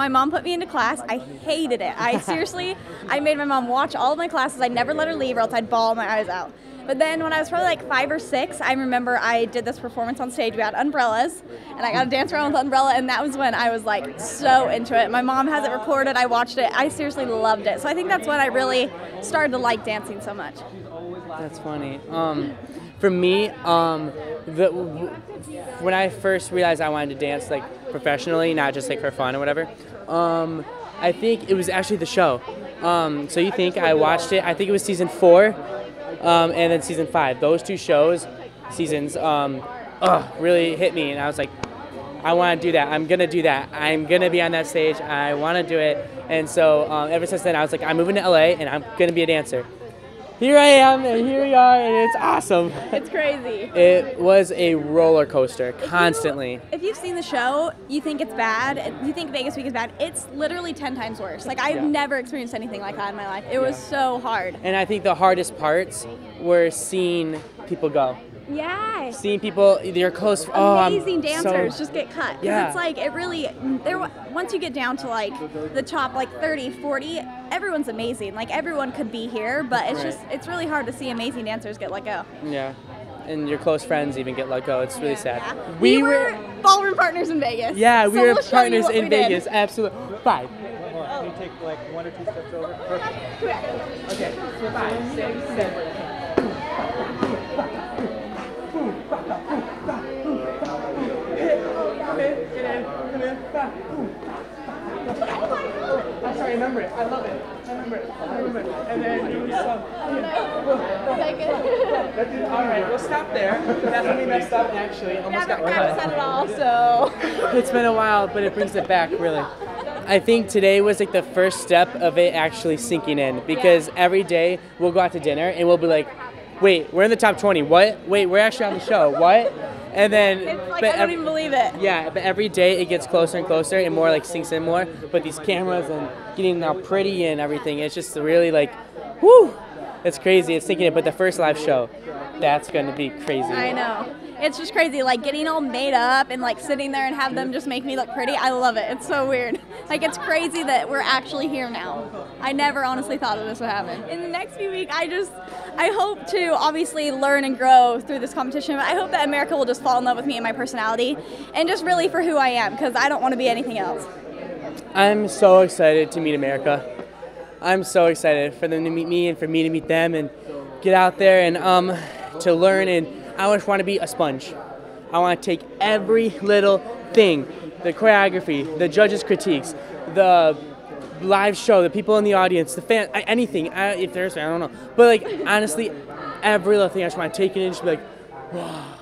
my mom put me into class. I hated it. I seriously, I made my mom watch all of my classes. I never let her leave, or else I'd bawl my eyes out. But then when I was probably like five or six, I remember I did this performance on stage. We had umbrellas, and I got to dance around with umbrella, and that was when I was like so into it. My mom has it recorded. I watched it. I seriously loved it. So I think that's when I really started to like dancing so much. That's funny. Um, for me, um, the, when I first realized I wanted to dance like professionally, not just like for fun or whatever, um, I think it was actually the show. Um, so you think I watched it? I think it was season four, um, and then season five. Those two shows, seasons, um, ugh, really hit me, and I was like, I want to do that. I'm gonna do that. I'm gonna be on that stage. I want to do it. And so um, ever since then, I was like, I'm moving to LA, and I'm gonna be a dancer. Here I am, and here we are, and it's awesome. It's crazy. It was a roller coaster, constantly. If you've seen the show, you think it's bad. You think Vegas Week is bad. It's literally ten times worse. Like I've Yeah. never experienced anything like that in my life. It was so hard. And I think the hardest parts were seeing people go. Yeah. Seeing people, your close. Oh, Amazing dancers so- just get cut. Yeah. It's like it really there. Once you get down to like the top like 30, 40, everyone's amazing. Like everyone could be here, but it's Right. just it's really hard to see amazing dancers get let go. Yeah. And your close friends even get let go. It's really sad. Yeah. We, were ballroom partners in Vegas. Yeah, So we were we'll partners in we did. Vegas. Absolutely. Five. Can you take like one or two steps over? Perfect. Okay. Five, six, seven. Remember it. I love it. I remember it. I remember it. And then you um, some. All right, we'll stop there. That's when we messed up, actually. We Almost haven't got practiced cut. that at all, so It's been a while, but it brings it back, really. I think today was like the first step of it actually sinking in because every day we'll go out to dinner and we'll be like, wait, we're in the top 20. What? Wait, we're actually on the show. What? And then, it's like but I don't ev- even believe it. yeah, but every day it gets closer and closer and more like sinks in more. But these cameras and getting now pretty and everything, it's just really like, whoo, it's crazy. It's sinking in. But the first live show, that's going to be crazy. I know. It's just crazy, like getting all made up and like sitting there and have them just make me look pretty. I love it. It's so weird. Like it's crazy that we're actually here now. I never honestly thought that this would happen. In the next few weeks, I just, I hope to obviously learn and grow through this competition. But I hope that America will just fall in love with me and my personality, and just really for who I am, because I don't want to be anything else. I'm so excited to meet America. I'm so excited for them to meet me and for me to meet them and get out there and um, to learn. And I just want to be a sponge. I want to take every little thing the choreography, the judges' critiques, the live show, the people in the audience, the fan, anything. I, if there's, I don't know. But like, honestly, every little thing I just want to take it and just be like, wow.